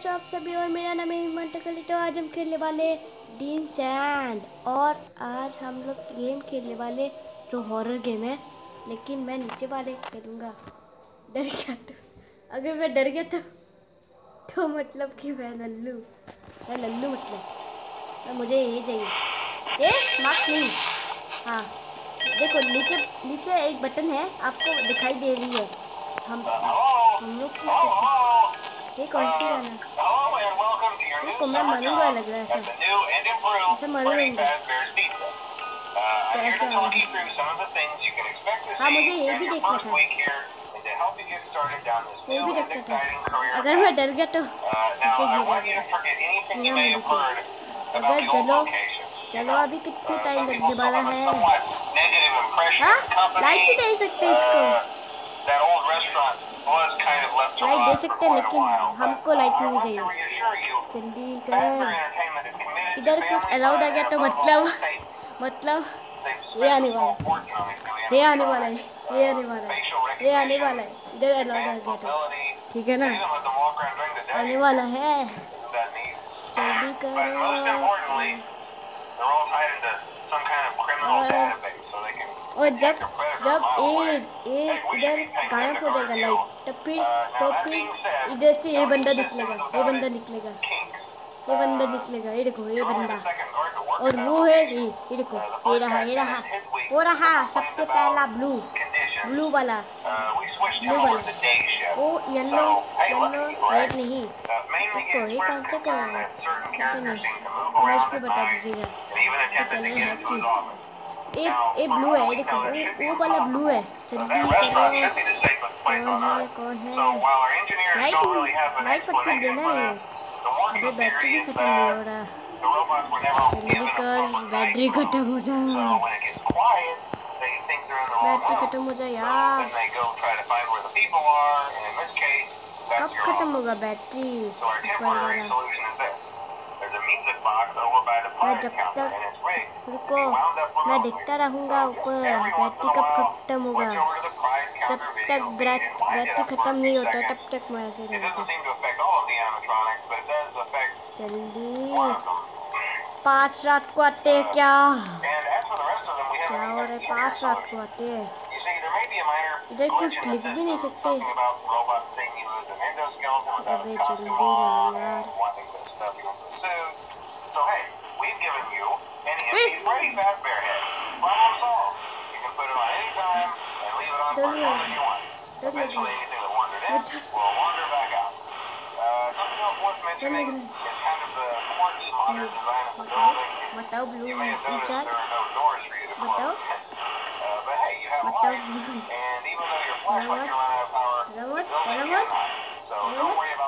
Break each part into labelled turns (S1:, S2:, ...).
S1: कैसे आप सभी और मेरा नाम है हिमंत कली। तो आज हम खेलने वाले डीन सैंड और आज हम लोग गेम खेलने वाले जो हॉरर गेम है। लेकिन मैं नीचे वाले खेलूँगा। डर गया तो। अगर मैं डर गया तो तो मतलब कि मैं लल्लू। मैं लल्लू मतलब। मैं मुझे यही चाहिए। ए मार्क्स नहीं। हाँ। देखो, नीचे नीचे एक बटन है, आपको दिखाई दे रही है। हम हम लोग ये कौन सी गाना?
S2: ये को मैं मरूँगा लग रहा है ऐसा। ऐसा मरूँगा तो ऐसा हाँ मुझे ये भी देखना था। ये भी देखना था। अगर मैं
S1: डर गया तो
S2: नीचे गिरा गिरा अगर चलो चलो
S1: अभी कितने टाइम लगने वाला है?
S2: हाँ? लाइट भी
S1: दे सकते इसको।
S2: लाइट दे सकते हैं लेकिन हमको लाइट नहीं चाहिए
S1: जल्दी कर।
S2: इधर कुछ अलाउड आ गया तो मतलब
S1: मतलब
S2: ये आने वाला ये आने वाला है।
S1: ये आने वाला है।
S2: ये आने वाला है।
S1: इधर अलाउड आ गया तो। ठीक है ना?
S2: आने वाला
S1: है।
S2: जल्दी करो। और जब जब ए
S1: ए इधर गायब हो जाएगा लाइट तब फिर
S2: तो फिर इधर
S1: से ये बंदा निकलेगा, ये बंदा निकलेगा, ये बंदा निकलेगा, ये देखो, ये बंदा।
S2: और वो है, ये
S1: ये देखो, ये रहा ये रहा,
S2: वो रहा सबसे पहला
S1: ब्लू
S2: ब्लू
S1: वाला
S2: ब्लू वाला।
S1: वो येलो येलो रेड नहीं।
S2: देखो, ये कौन सा कलर है? पता नहीं बता
S1: दीजिएगा।
S2: ये कलर है कि
S1: ये ये ब्लू है देखो वो वो वाला ब्लू है जल्दी करो
S2: कौन है
S1: कौन है?
S2: लाइट लाइट पट्टी देना है
S1: अबे
S2: बैटरी भी खत्म नहीं हो
S1: रहा
S2: जल्दी कर बैटरी खत्म
S1: हो जाए।
S2: बैटरी
S1: खत्म हो जाए यार।
S2: कब खत्म
S1: होगा बैटरी
S2: मैं जब तक
S1: रुको
S2: मैं देखता
S1: रहूँगा ऊपर बैटरी कब खत्म होगा।
S2: जब तक बैटरी खत्म नहीं होता तब
S1: तक मैं ऐसे रहूँगा। जल्दी। पाँच रात को आते हैं क्या?
S2: क्या हो रहा है? पाँच रात
S1: को आते हैं।
S2: इधर कुछ लिख भी नहीं सकते। अबे जल्दी रहो यार। So hey, we've given you an Hippie Freddy head. Problem solved. You can put it on any time and leave it on for as long as you want.
S1: Eventually,
S2: anything that wandered in will wander back out. Uh, something else worth mentioning is kind of the quirky modern design of the building.
S1: You may have noticed
S2: there are no doors for you to. Uh, but hey, you have and even though your flashlight can run out of power, the. So don't worry about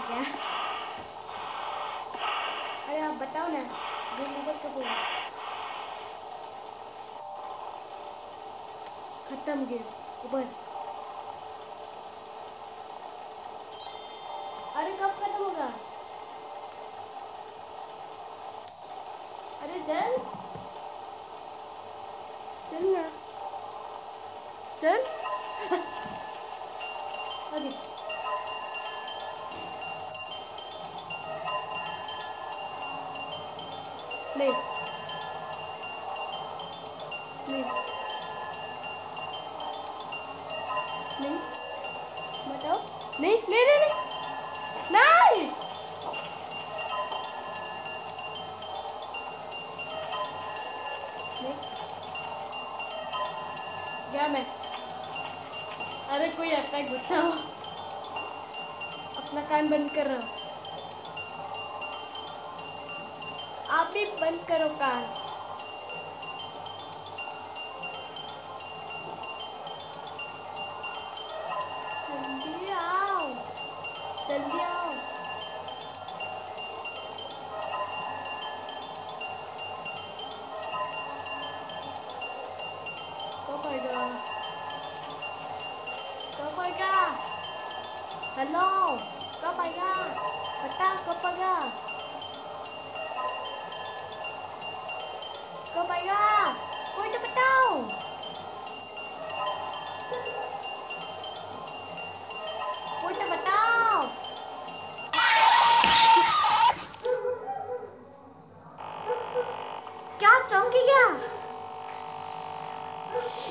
S1: क्या अरे आप बताओ ना game over कब होगा खत्म game ऊपर अरे कब खत्म होगा? अरे चल। चल ना। चल। अरे नहीं नहीं नहीं बताओ नहीं नहीं नहीं नहीं नहीं गया मैं अरे कोई आता है गुस्सा हो अपना कान बंद कर रहा हूँ। आप भी बंद करो कान। जल्दी आ जल्दी आओ। कब आएगा हेलो कब आएगा कब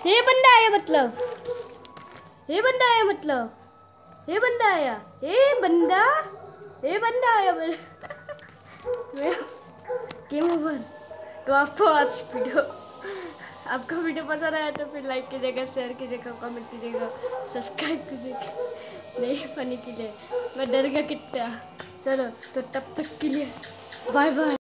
S1: ये बंदा आया मतलब। ये बंदा आया मतलब। ये बंदा आया। ये बंदा। ये बंदा आया गेम ओवर तो आपको आज वीडियो आपको वीडियो पसंद आया तो फिर लाइक कीजिएगा शेयर कीजिएगा कमेंट कीजिएगा सब्सक्राइब कीजिएगा। नहीं फनी के लिए। मैं डर गया कितना। चलो तो तब तक के लिए। Bye bye